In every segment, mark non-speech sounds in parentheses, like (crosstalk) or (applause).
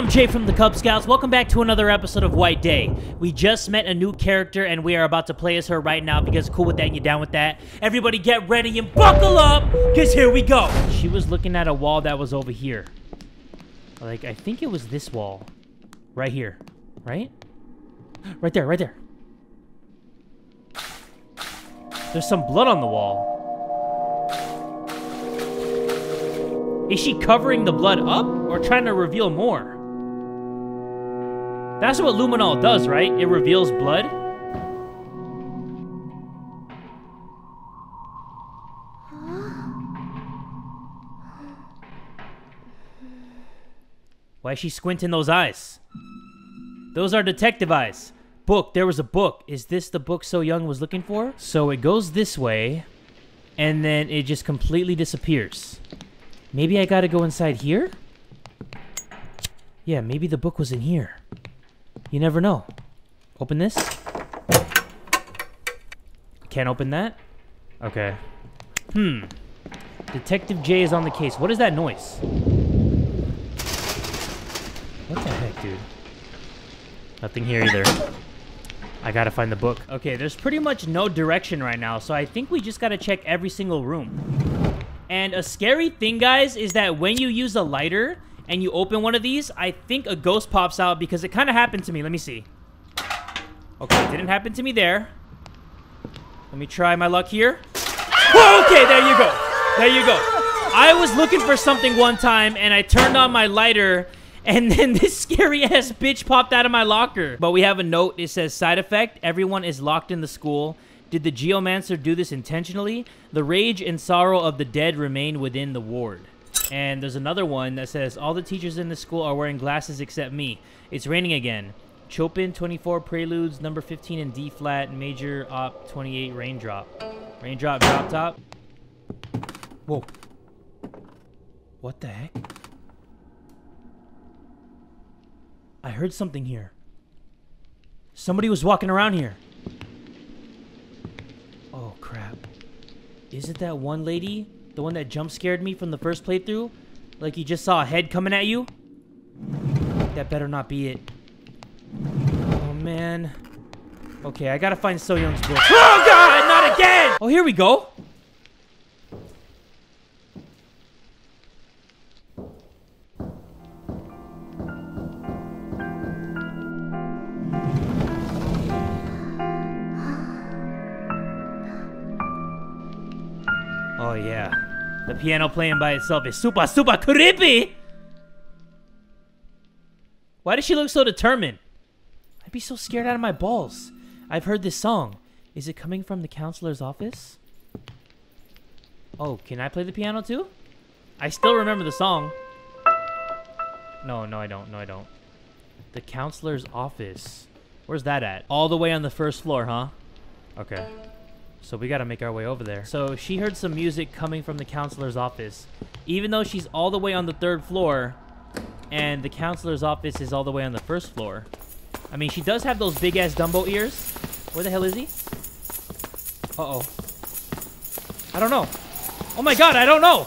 I'm Jay from the Kubz Scouts. Welcome back to another episode of White Day. We just met a new character and we are about to play as her right now because cool with that you down with that. Everybody get ready and buckle up because here we go. She was looking at a wall that was over here. Like, I think it was this wall. Right here. Right? Right there, right there. There's some blood on the wall. Is she covering the blood up or trying to reveal more? That's what luminol does, right? It reveals blood. Why is she squinting those eyes? Those are detective eyes. Book, there was a book. Is this the book So Young was looking for? So it goes this way, and then it just completely disappears. Maybe I gotta go inside here? Yeah, maybe the book was in here. You never know. Open this? Can't open that? Okay. Hmm. Detective Jay is on the case. What is that noise? What the heck, dude? Nothing here either. I gotta find the book. Okay, there's pretty much no direction right now, so I think we just gotta check every single room. And a scary thing, guys, is that when you use a lighter and you open one of these, I think a ghost pops out because it kind of happened to me. Let me see. Okay, it didn't happen to me there. Let me try my luck here. Okay, there you go. There you go. I was looking for something one time and I turned on my lighter and (laughs) then this scary ass bitch popped out of my locker. But we have a note. It says side effect. Everyone is locked in the school. Did the geomancer do this intentionally? The rage and sorrow of the dead remain within the ward. And there's another one that says all the teachers in the school are wearing glasses except me. It's raining again. Chopin 24 Preludes, number 15 in D flat, major op 28 raindrop. Raindrop drop top. Whoa. What the heck? I heard something here. Somebody was walking around here. Oh, crap. Is it that one lady? The one that jump scared me from the first playthrough? Like you just saw a head coming at you? That better not be it. Oh, man. Okay, I gotta find So Young's book. (laughs) Oh, God! Not again! Oh, here we go. Oh, yeah. The piano playing by itself is super, super creepy! Why does she look so determined? I'd be so scared out of my balls. I've heard this song. Is it coming from the counselor's office? Oh, can I play the piano too? I still remember the song. No, no, I don't. No, I don't. The counselor's office. Where's that at? All the way on the first floor, huh? Okay. So we gotta make our way over there. So she heard some music coming from the counselor's office. Even though she's all the way on the third floor, and the counselor's office is all the way on the first floor. I mean, she does have those big-ass Dumbo ears. Where the hell is he? Uh-oh. I don't know. Oh my god, I don't know!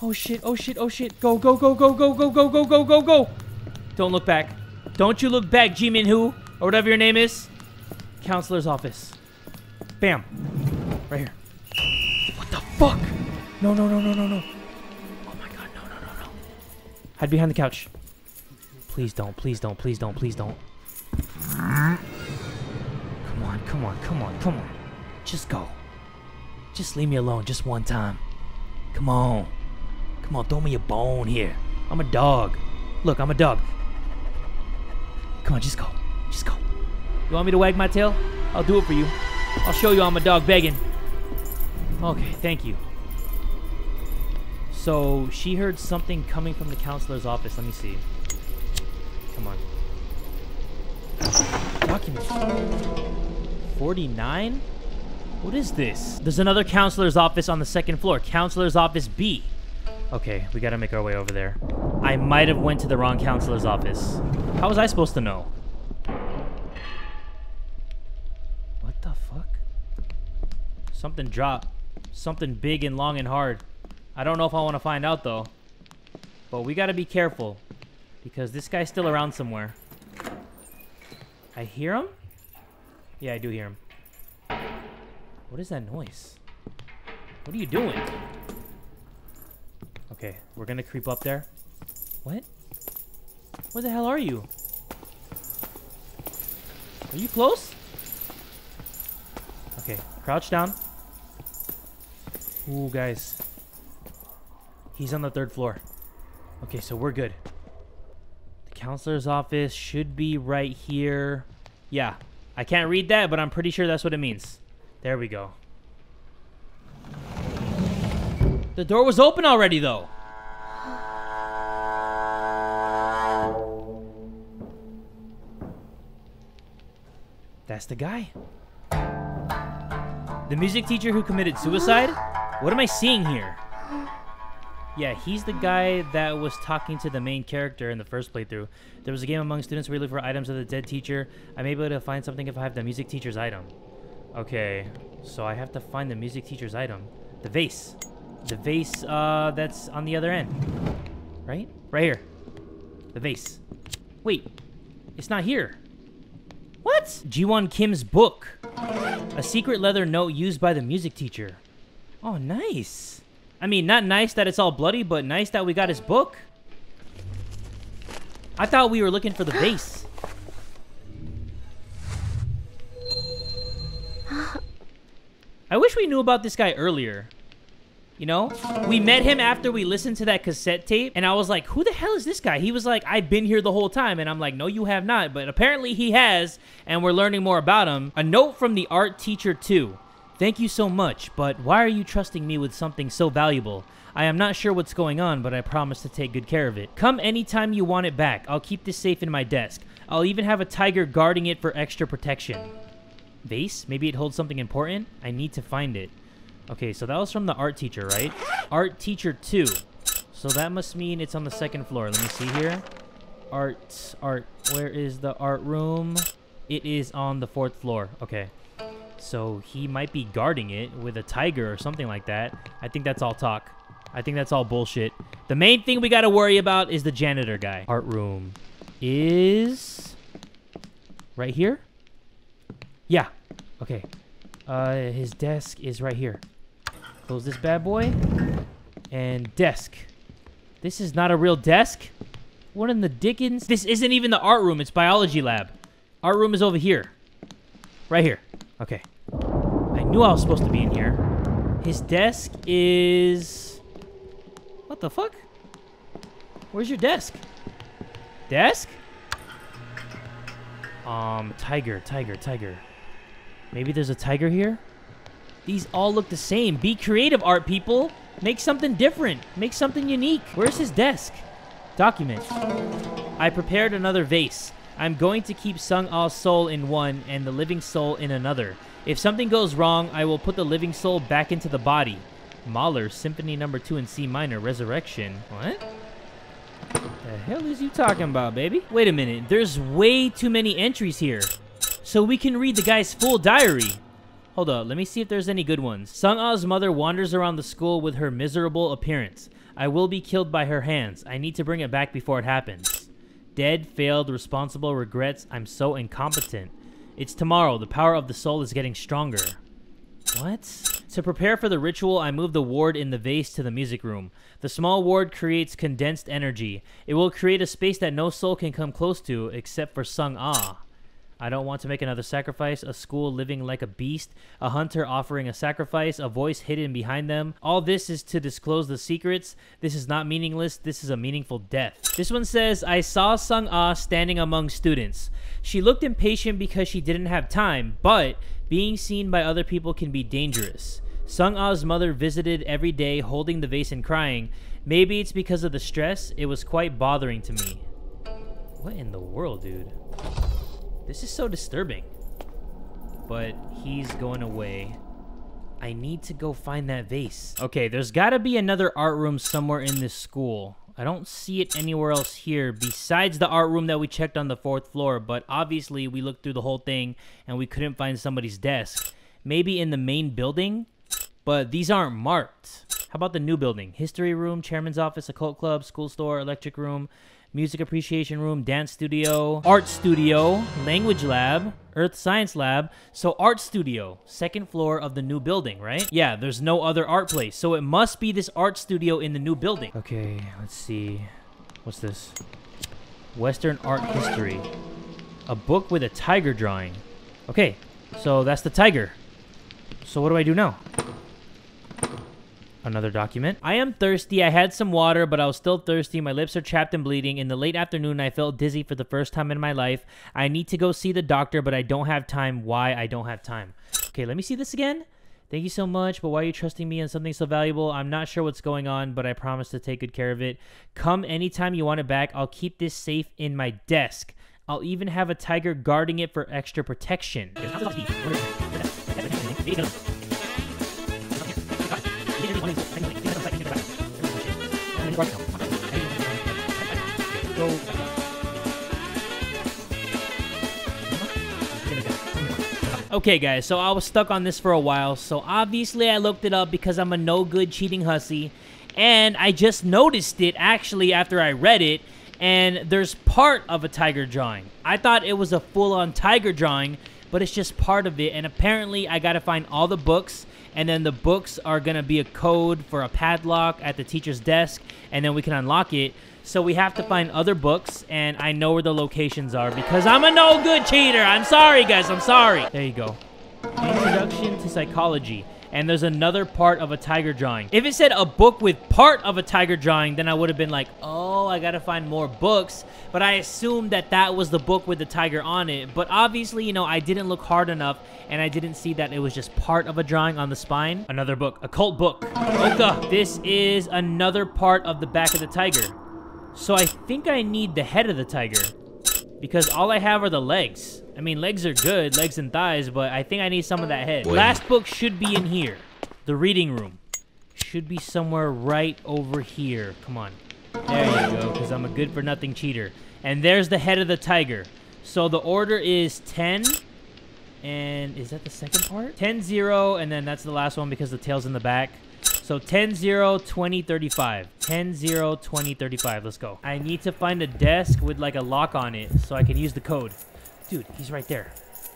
Oh shit, oh shit, oh shit. Go, go, go, go, go, go, go, go, go, go, go! Don't look back. Don't you look back, Jimin Hu, or whatever your name is. Counselor's office. Bam. Right here. What the fuck? No, no, no, no, no, no. Oh my god, no, no, no, no. Hide behind the couch. Please don't, please don't, please don't, please don't. Come on, come on, come on, come on. Just go. Just leave me alone just one time. Come on. Come on, throw me a bone here. I'm a dog. Look, I'm a dog. Come on, just go. Just go. You want me to wag my tail? I'll do it for you. I'll show you I'm a dog begging. Okay, thank you. So, she heard something coming from the counselor's office. Let me see. Come on. Document. 49? What is this? There's another counselor's office on the second floor. Counselor's office B. Okay, we gotta make our way over there. I might have went to the wrong counselor's office. How was I supposed to know? Something dropped. Something big and long and hard. I don't know if I want to find out, though. But we gotta be careful. Because this guy's still around somewhere. I hear him? Yeah, I do hear him. What is that noise? What are you doing? Okay, we're gonna creep up there. What? Where the hell are you? Are you close? Okay, crouch down. Ooh, guys. He's on the third floor. Okay, so we're good. The counselor's office should be right here. Yeah, I can't read that, but I'm pretty sure that's what it means. There we go. The door was open already, though. That's the guy. The music teacher who committed suicide? What am I seeing here? Yeah, he's the guy that was talking to the main character in the first playthrough. There was a game among students where you look for items of the dead teacher. I'm able to find something if I have the music teacher's item. Okay, so I have to find the music teacher's item. The vase. The vase, uh, that's on the other end. Right? Right here. The vase. Wait, it's not here. What? Jiwon Kim's book. A secret leather note used by the music teacher. Oh, nice. I mean, not nice that it's all bloody, but nice that we got his book. I thought we were looking for the vase. (gasps) I wish we knew about this guy earlier. You know? We met him after we listened to that cassette tape, and I was like, who the hell is this guy? He was like, I've been here the whole time. And I'm like, no, you have not. But apparently he has, and we're learning more about him. A note from the art teacher, too. Thank you so much, but why are you trusting me with something so valuable? I am not sure what's going on, but I promise to take good care of it. Come anytime you want it back. I'll keep this safe in my desk. I'll even have a tiger guarding it for extra protection. Vase? Maybe it holds something important? I need to find it. Okay, so that was from the art teacher, right? Art teacher 2. So that must mean it's on the second floor. Let me see here. Art, art. Where is the art room? It is on the fourth floor. Okay. So he might be guarding it with a tiger or something like that. I think that's all talk. I think that's all bullshit. The main thing we got to worry about is the janitor guy. Art room is right here? Yeah. Okay. Uh, his desk is right here. Close this bad boy. And desk. This is not a real desk? What in the dickens? This isn't even the art room. It's biology lab. Art room is over here. Right here. Okay. Knew I was supposed to be in here. His desk is... What the fuck? Where's your desk? Desk? Um, tiger, tiger, tiger. Maybe there's a tiger here? These all look the same. Be creative, art people. Make something different. Make something unique. Where's his desk? Document. I prepared another vase. I'm going to keep Sung Ah's soul in one and the living soul in another. If something goes wrong, I will put the living soul back into the body. Mahler, Symphony Number 2 in C minor, Resurrection. What? The hell is you talking about, baby? Wait a minute. There's way too many entries here. So we can read the guy's full diary. Hold up, let me see if there's any good ones. Sung Ah's mother wanders around the school with her miserable appearance. I will be killed by her hands. I need to bring it back before it happens. Dead, failed, responsible, regrets. I'm so incompetent. It's tomorrow. The power of the soul is getting stronger. What? To prepare for the ritual, I move the ward in the vase to the music room. The small ward creates condensed energy. It will create a space that no soul can come close to except for Sung Ah. I don't want to make another sacrifice, a school living like a beast, a hunter offering a sacrifice, a voice hidden behind them. All this is to disclose the secrets. This is not meaningless, this is a meaningful death. This one says, I saw Sung Ah standing among students. She looked impatient because she didn't have time, but being seen by other people can be dangerous. Sung Ah's mother visited every day holding the vase and crying. Maybe it's because of the stress, it was quite bothering to me. What in the world, dude? This is so disturbing. But he's going away. I need to go find that vase. Okay, there's got to be another art room somewhere in this school. I don't see it anywhere else here besides the art room that we checked on the fourth floor, but obviously we looked through the whole thing and we couldn't find somebody's desk. Maybe in the main building, but these aren't marked. How about the new building? History room, chairman's office, occult club, school store, electric room. Music appreciation room, dance studio, art studio, language lab, earth science lab. So art studio, second floor of the new building, right? Yeah, there's no other art place. So it must be this art studio in the new building. Okay, let's see. What's this? Western art history. A book with a tiger drawing. Okay, so that's the tiger. So what do I do now? Another document. I am thirsty. I had some water, but I was still thirsty. My lips are chapped and bleeding. In the late afternoon, I felt dizzy for the first time in my life. I need to go see the doctor, but I don't have time. Why I don't have time? Okay, let me see this again. Thank you so much, but why are you trusting me on something so valuable? I'm not sure what's going on, but I promise to take good care of it. Come anytime you want it back. I'll keep this safe in my desk. I'll even have a tiger guarding it for extra protection. Okay, guys, so I was stuck on this for a while, so obviously I looked it up because I'm a no-good cheating hussy, and I just noticed it actually after I read it, and there's part of a tiger drawing. I thought it was a full-on tiger drawing, but it's just part of it, and apparently I gotta find all the books, and then the books are gonna be a code for a padlock at the teacher's desk, and then we can unlock it. So we have to oh. find other books, and I know where the locations are because I'm a no good cheater. I'm sorry, guys. I'm sorry. There you go. Introduction to Psychology. And there's another part of a tiger drawing. If it said a book with part of a tiger drawing, then I would have been like, oh, I gotta find more books. But I assumed that that was the book with the tiger on it. But obviously, you know, I didn't look hard enough, and I didn't see that it was just part of a drawing on the spine. Another book, a cult book. Oka. This is another part of the back of the tiger. So I think I need the head of the tiger. Because all I have are the legs. I mean, legs are good, legs and thighs, but I think I need some of that head. Last book should be in here. The reading room. Should be somewhere right over here. Come on. There you go, because I'm a good-for-nothing cheater. And there's the head of the tiger. So the order is 10. And is that the second part? 10, 0, and then that's the last one because the tail's in the back. So 10, 0, 20, 35. 10, 0, 20, 35. Let's go. I need to find a desk with like a lock on it so I can use the code. Dude, he's right there.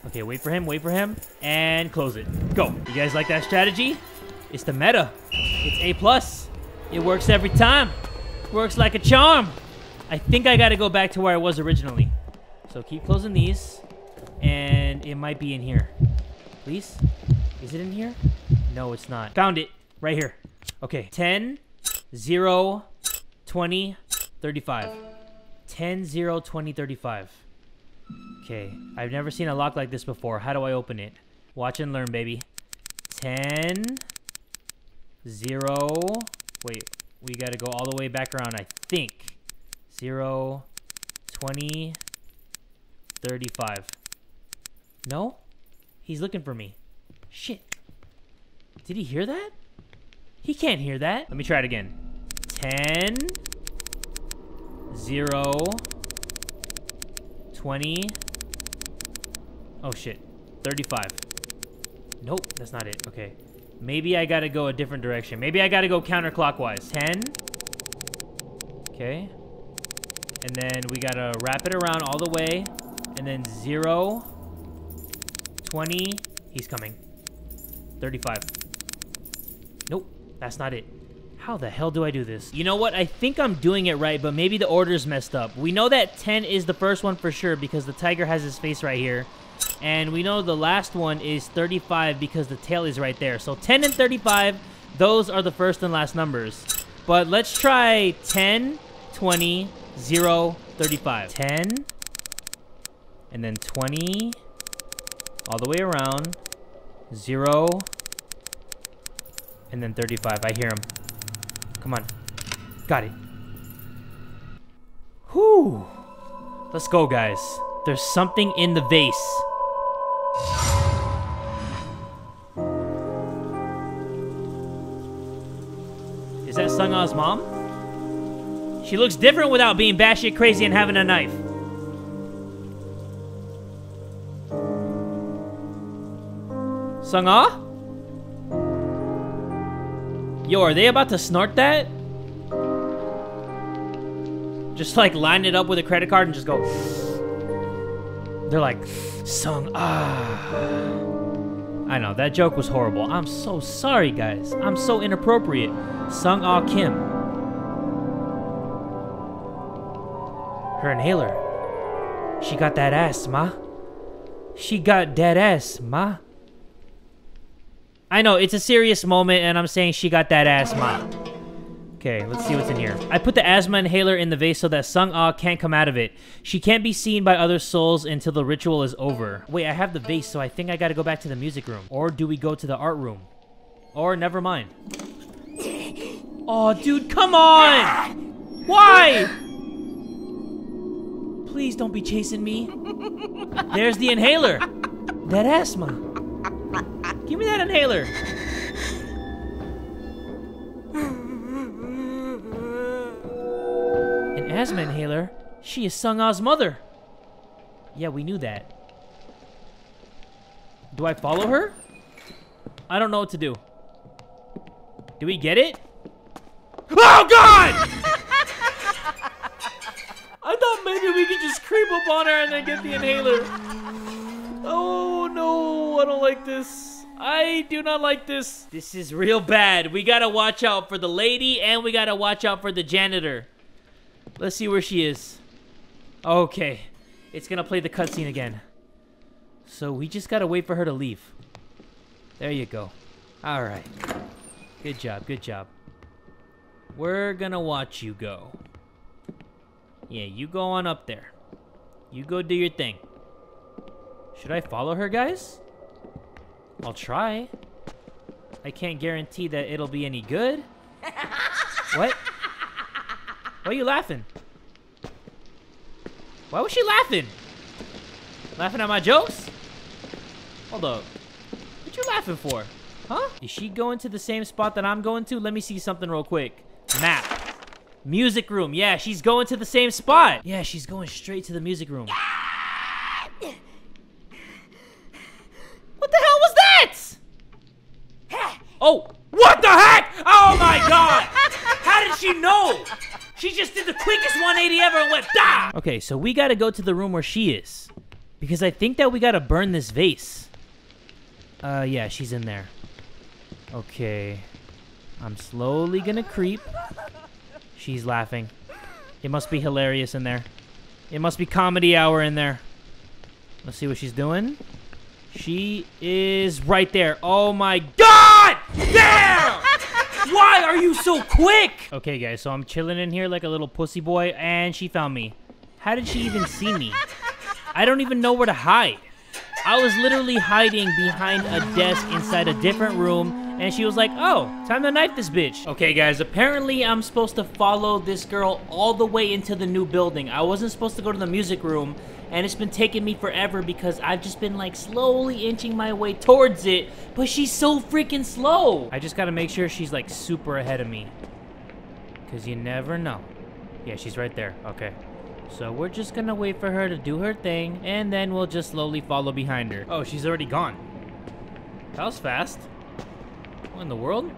Okay, wait for him, wait for him, and close it. Go. You guys like that strategy? It's the meta. It's A+. plus. It works every time. Works like a charm. I think I gotta go back to where I was originally. So keep closing these, and it might be in here. Please? Is it in here? No, it's not. Found it. Right here. Okay. 10, 0, 20, 35. 10, 0, 20, 35. Okay. I've never seen a lock like this before. How do I open it? Watch and learn, baby. 10, 0. Wait. We got to go all the way back around, I think. 0, 20, 35. No? He's looking for me. Shit. Did he hear that? He can't hear that. Let me try it again. 10, 0, 20. Oh, shit. 35. Nope, that's not it. Okay. Maybe I gotta go a different direction. Maybe I gotta go counterclockwise. 10. Okay. And then we gotta wrap it around all the way. And then 0, 20. He's coming. 35. Nope. That's not it. How the hell do I do this? You know what? I think I'm doing it right, but maybe the order's messed up. We know that 10 is the first one for sure because the tiger has his face right here. And we know the last one is 35 because the tail is right there. So 10 and 35, those are the first and last numbers. But let's try 10, 20, 0, 35. 10, and then 20, all the way around, 0, and then 35. I hear him. Come on. Got it. Whew. Let's go, guys. There's something in the vase. Is that Sung-Ah's mom? She looks different without being batshit crazy and having a knife. Sung-Ah? Yo, are they about to snort that? Just like line it up with a credit card and just go. They're like, Sung Ah. I know, that joke was horrible. I'm so sorry, guys. I'm so inappropriate. Sung Ah Kim. Her inhaler. She got that ass, ma. She got that ass, ma. I know, it's a serious moment, and I'm saying she got that ass, ma. Okay, let's see what's in here. I put the asthma inhaler in the vase so that Sung Ah can't come out of it. She can't be seen by other souls until the ritual is over. Wait, I have the vase, so I think I gotta go back to the music room. Or do we go to the art room? Or never mind. Oh, dude, come on! Why? Please don't be chasing me. There's the inhaler. That asthma. Give me that inhaler. An asthma inhaler? She is Sung Ah's mother. Yeah, we knew that. Do I follow her? I don't know what to do. Do we get it? Oh, God! I thought maybe we could just creep up on her and then get the inhaler. Oh, no. I don't like this. I do not like this. This is real bad. We gotta watch out for the lady and we gotta watch out for the janitor. Let's see where she is. Okay. It's gonna play the cutscene again. So we just gotta wait for her to leave. There you go. Alright. Good job, good job. We're gonna watch you go. Yeah, you go on up there. You go do your thing. Should I follow her, guys? I'll try. I can't guarantee that it'll be any good. what? Why are you laughing? Why was she laughing? Laughing at my jokes? Hold up. What you laughing for? Huh? Is she going to the same spot that I'm going to? Let me see something real quick. Map. Music room. Yeah, she's going to the same spot. Yeah, she's going straight to the music room. What Okay, so we gotta go to the room where she is. Because I think that we gotta burn this vase. Uh, yeah, she's in there. Okay. I'm slowly gonna creep. She's laughing. It must be hilarious in there. It must be comedy hour in there. Let's see what she's doing. She is right there. Oh my god! There! Why are you so quick? Okay, guys, so I'm chilling in here like a little pussy boy, and she found me. How did she even see me? I don't even know where to hide. I was literally hiding behind a desk inside a different room, and she was like, oh, time to knife this bitch. Okay, guys, apparently I'm supposed to follow this girl all the way into the new building. I wasn't supposed to go to the music room, and it's been taking me forever because I've just been like slowly inching my way towards it, but she's so freaking slow. I just gotta make sure she's like super ahead of me. Cause you never know. Yeah, she's right there. Okay. So we're just gonna wait for her to do her thing, and then we'll just slowly follow behind her. Oh, she's already gone. That was fast. What in the world?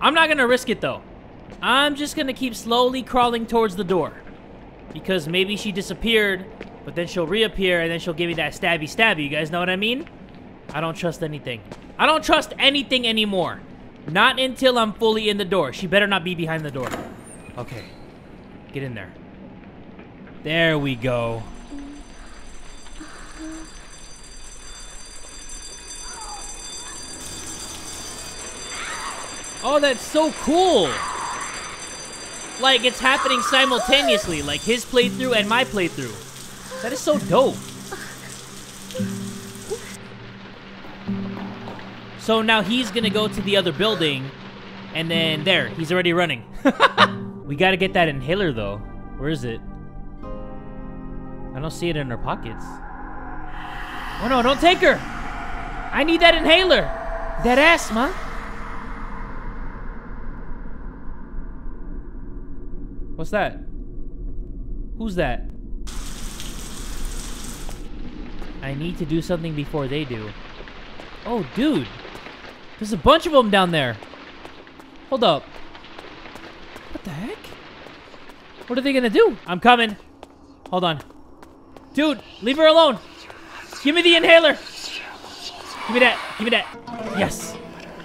I'm not gonna risk it though. I'm just gonna keep slowly crawling towards the door. Because maybe she disappeared, but then she'll reappear and then she'll give me that stabby stabby. You guys know what I mean? I don't trust anything. I don't trust anything anymore. Not until I'm fully in the door. She better not be behind the door. Okay. Get in there. There we go. Oh, that's so cool! Like, it's happening simultaneously, like his playthrough and my playthrough. That is so dope. So now he's gonna go to the other building, and then there, he's already running. (laughs) we gotta get that inhaler though. Where is it? I don't see it in her pockets. Oh no, don't take her! I need that inhaler! That asthma! What's that? Who's that? I need to do something before they do. Oh, dude! There's a bunch of them down there! Hold up. What the heck? What are they gonna do? I'm coming. Hold on. Dude, leave her alone. Give me the inhaler. Give me that. Give me that. Yes.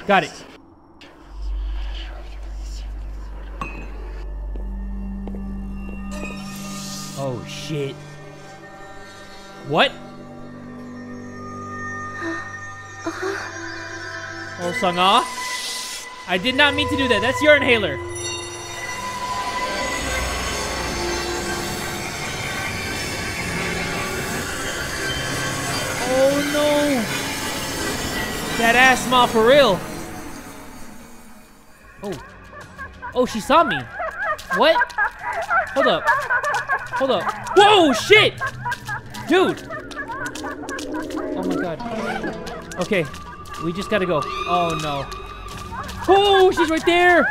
Got it. Oh, shit. What? (gasps) Oh, Sangha. I did not mean to do that. That's your inhaler. That ass smile for real. Oh. Oh, she saw me. What? Hold up. Hold up. Whoa, shit! Dude! Oh my god. Okay, we just gotta go. Oh no. Oh, she's right there!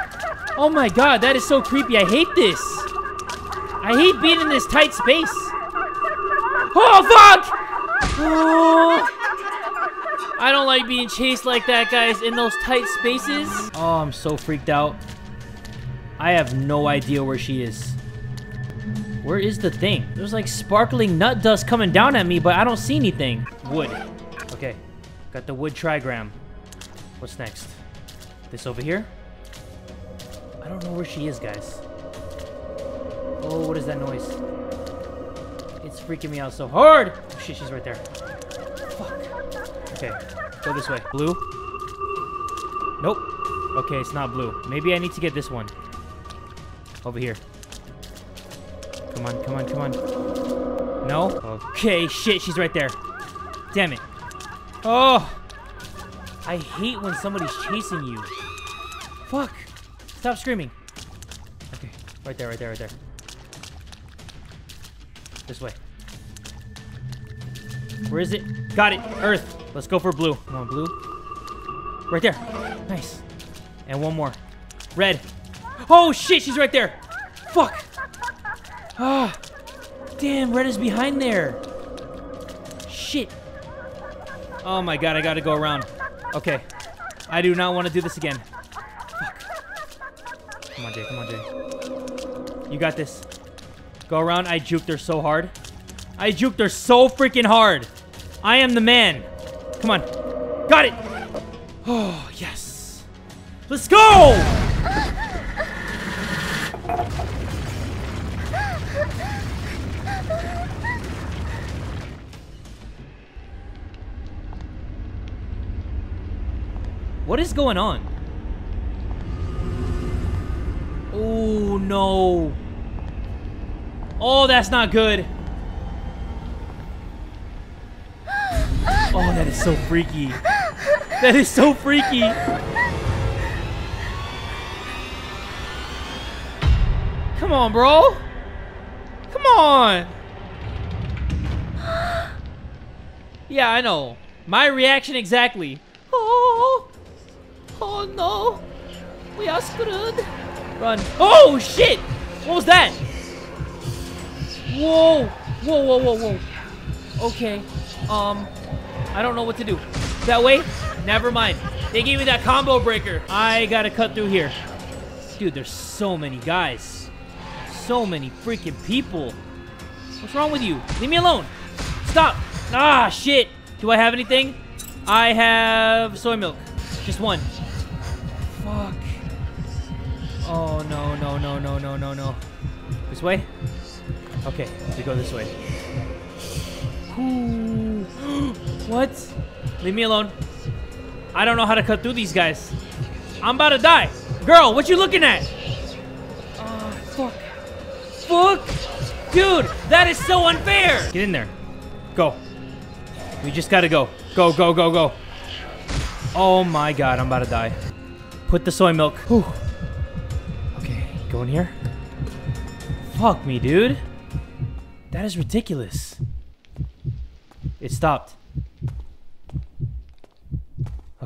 Oh my god, that is so creepy. I hate this. I hate being in this tight space. Oh, fuck! Oh. I don't like being chased like that, guys, in those tight spaces. Oh, I'm so freaked out. I have no idea where she is. Where is the thing? There's like sparkling nut dust coming down at me, but I don't see anything. Wood. Okay. Got the wood trigram. What's next? This over here? I don't know where she is, guys. Oh, what is that noise? It's freaking me out so hard. Oh, shit, she's right there. Okay, go this way. Blue? Nope. Okay, it's not blue. Maybe I need to get this one. Over here. Come on, come on, come on. No? Okay, shit, she's right there. Damn it. Oh! I hate when somebody's chasing you. Fuck! Stop screaming. Okay, right there, right there, right there. This way. Where is it? Got it. Earth. Let's go for blue. Come on, blue. Right there. Nice. And one more. Red. Oh, shit. She's right there. Fuck. Ah. Damn, red is behind there. Shit. Oh my god, I gotta go around. Okay. I do not want to do this again. Fuck. Come on, Jay. Come on, Jay. You got this. Go around. I juked her so hard. I juked her so freaking hard. I am the man. Come on. Got it. Oh, yes. Let's go! What is going on? Oh, no. Oh, that's not good. Oh, that is so freaky. That is so freaky. Come on, bro. Come on. Yeah, I know. My reaction exactly. Oh. Oh, no. We are screwed. Run. Oh, shit. What was that? Whoa. Whoa, whoa, whoa, whoa. Okay. Um, I don't know what to do. That way? Never mind. They gave me that combo breaker. I gotta cut through here. Dude, there's so many guys. So many freaking people. What's wrong with you? Leave me alone. Stop. Ah, shit. Do I have anything? I have soy milk. Just one. Fuck. Oh, no, no, no, no, no, no, no. This way? Okay, we go this way. (gasps) Ooh. What? Leave me alone. I don't know how to cut through these guys. I'm about to die. Girl, what you looking at? Oh, fuck. Fuck. Dude, that is so unfair. Get in there. Go. We just gotta go. Go, go, go, go. Oh my god, I'm about to die. Put the soy milk. Whew. Okay, go in here. Fuck me, dude. That is ridiculous. It stopped.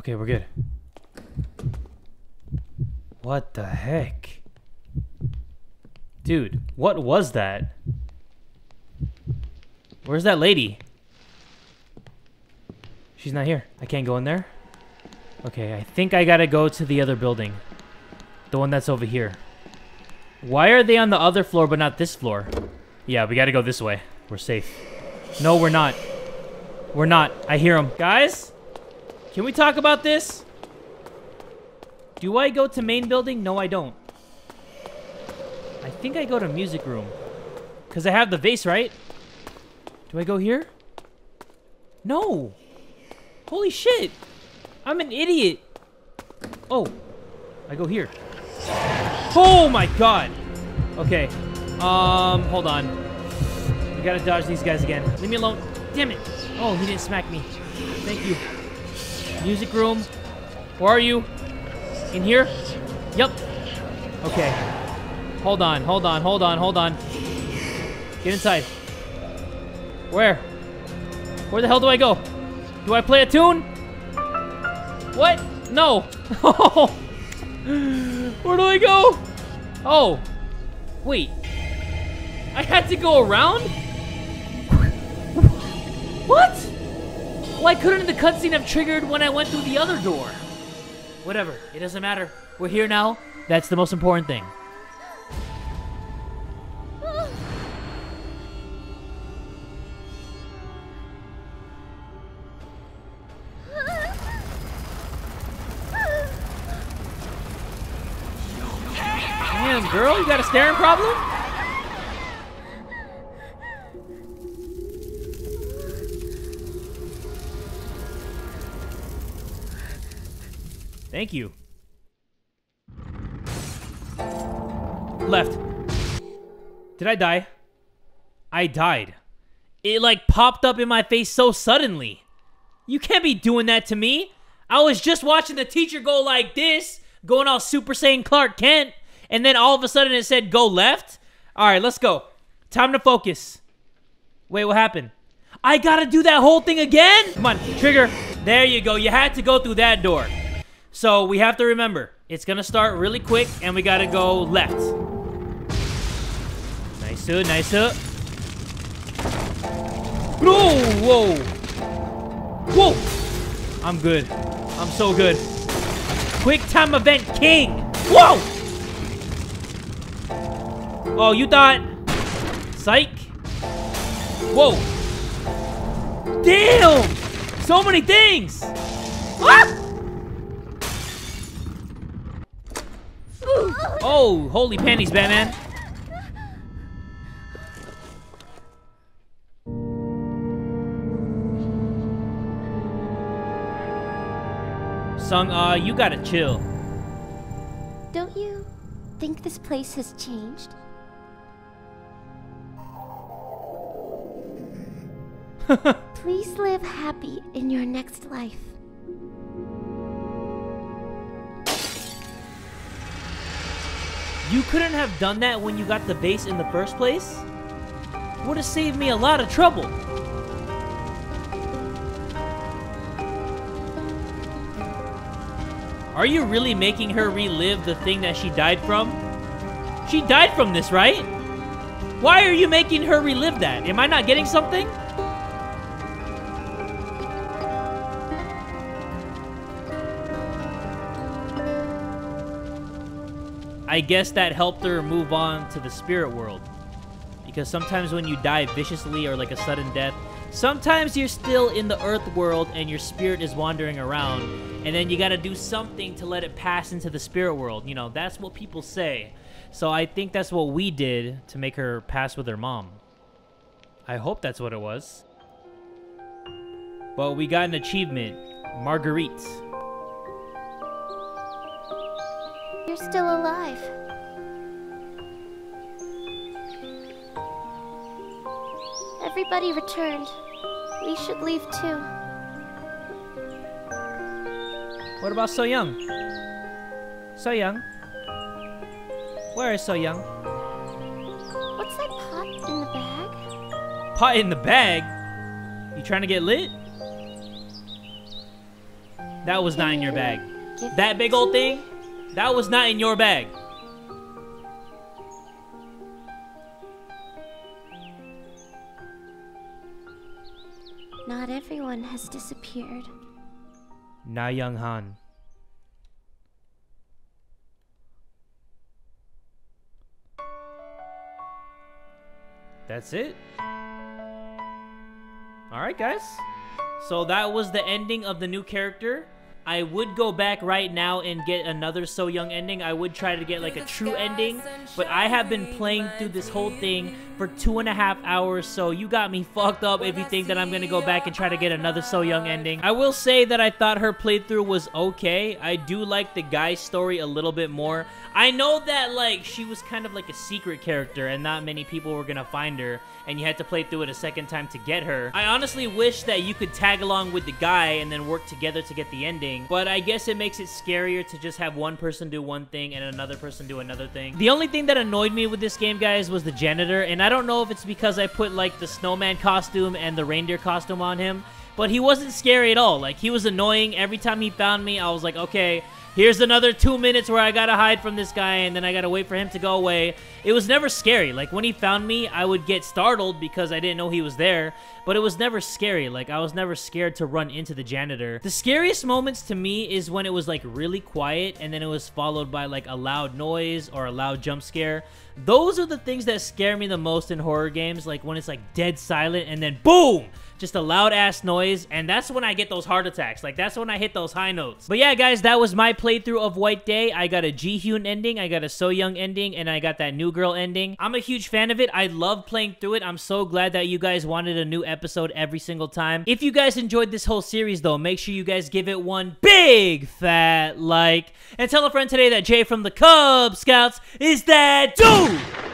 Okay, we're good. What the heck? Dude, what was that? Where's that lady? She's not here. I can't go in there. Okay, I think I gotta go to the other building. The one that's over here. Why are they on the other floor but not this floor? Yeah, we gotta go this way. We're safe. No, we're not. We're not. I hear them. Guys? Can we talk about this? Do I go to main building? No, I don't. I think I go to music room. Because I have the vase, right? Do I go here? No. Holy shit. I'm an idiot. Oh. I go here. Oh my god. Okay. Um, hold on. We gotta dodge these guys again. Leave me alone. Damn it. Oh, he didn't smack me. Thank you. Music room. Where are you? In here? Yep. Okay. Hold on, hold on, hold on, hold on. Get inside. Where? Where the hell do I go? Do I play a tune? What? No. (laughs) Where do I go? Oh. Wait. I had to go around? (laughs) What? Why couldn't the cutscene have triggered when I went through the other door? Whatever. It doesn't matter. We're here now. That's the most important thing. Damn, girl, you got a staring problem? Thank you. Left. Did I die? I died. It like popped up in my face so suddenly. You can't be doing that to me. I was just watching the teacher go like this, going all Super Saiyan Clark Kent, and then all of a sudden it said go left. All right, let's go. Time to focus. Wait, what happened? I gotta do that whole thing again? Come on, trigger. There you go. You had to go through that door. So we have to remember, it's gonna start really quick and we gotta go left. Nice, nice. No, whoa. Whoa. I'm good. I'm so good. Quick time event king. Whoa. Oh, you thought. Psych. Whoa. Damn. So many things. Ah! Oh, holy panties, Batman. Sung, uh, you gotta chill. Don't you think this place has changed? (laughs) Please live happy in your next life. You couldn't have done that when you got the base in the first place? Would have saved me a lot of trouble. Are you really making her relive the thing that she died from? She died from this, right? Why are you making her relive that? Am I not getting something? I guess that helped her move on to the spirit world. Because sometimes when you die viciously or like a sudden death, sometimes you're still in the earth world and your spirit is wandering around. And then you gotta do something to let it pass into the spirit world. You know, that's what people say. So I think that's what we did to make her pass with her mom. I hope that's what it was. But we got an achievement. Marguerite. You're still alive. Everybody returned. We should leave too. What about So Young? So Young? Where is So Young? What's that pot in the bag? Pot in the bag? You trying to get lit? That was not in your bag. That big old thing? That was not in your bag. Not everyone has disappeared. Na Young Han. that's it. Alright, guys. So that was the ending of the new character. I would go back right now and get another So Young ending. I would try to get like a true ending, but I have been playing through this whole thing for two and a half hours, so you got me fucked up if you think that I'm gonna go back and try to get another So Young ending. I will say that I thought her playthrough was okay. I do like the guy's story a little bit more. I know that like she was kind of like a secret character and not many people were gonna find her and you had to play through it a second time to get her. I honestly wish that you could tag along with the guy and then work together to get the ending, but I guess it makes it scarier to just have one person do one thing and another person do another thing. The only thing that annoyed me with this game, guys, was the janitor, and I don't know if it's because I put like the snowman costume and the reindeer costume on him, but he wasn't scary at all. Like, he was annoying. Every time he found me, I was like, okay, here's another two minutes where I gotta hide from this guy and then I gotta wait for him to go away. It was never scary. Like, when he found me, I would get startled because I didn't know he was there, but it was never scary. Like, I was never scared to run into the janitor. The scariest moments to me is when it was, like, really quiet and then it was followed by, like, a loud noise or a loud jump scare. Those are the things that scare me the most in horror games, like when it's, like, dead silent and then boom! Just a loud ass noise, and that's when I get those heart attacks. Like, that's when I hit those high notes. But yeah, guys, that was my playthrough of White Day. I got a Ji-Hyun ending, I got a So Young ending, and I got that New Girl ending. I'm a huge fan of it. I love playing through it. I'm so glad that you guys wanted a new episode every single time. If you guys enjoyed this whole series, though, make sure you guys give it one big fat like, and tell a friend today that Jay from the Kubz Scouts is that dude!